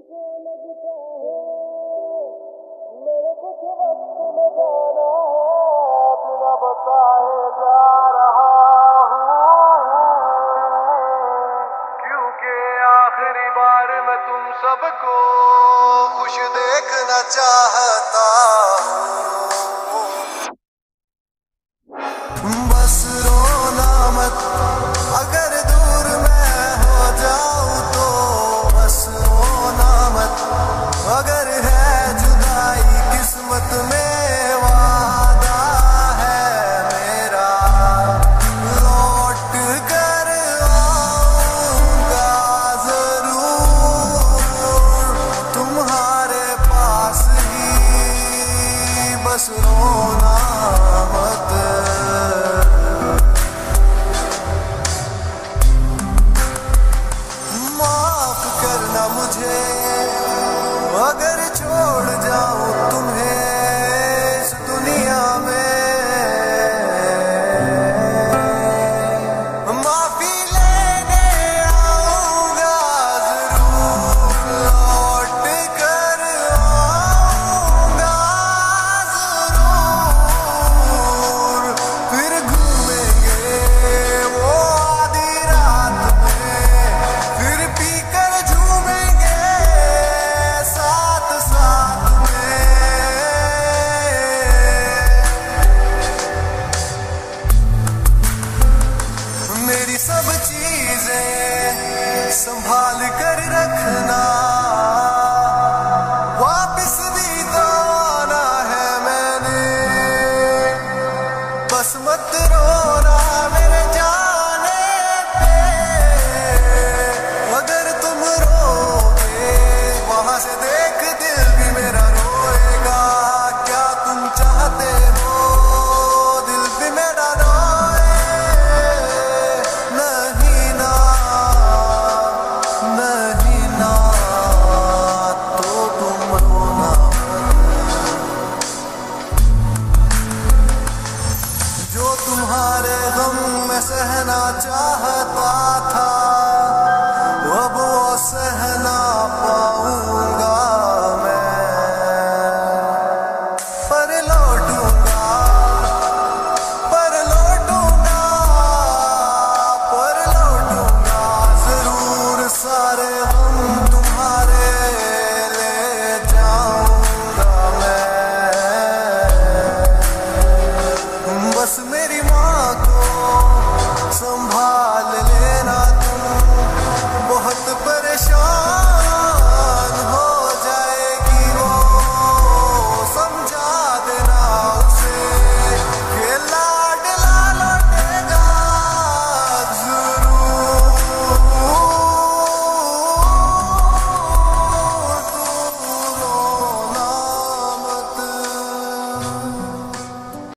तुझसे लगता है मेरे कुछ वक्त में जाना है बिना बताए जा रहा क्योंकि आखिरी बार मैं तुम सबको कुछ देखना चाहता हूँ change.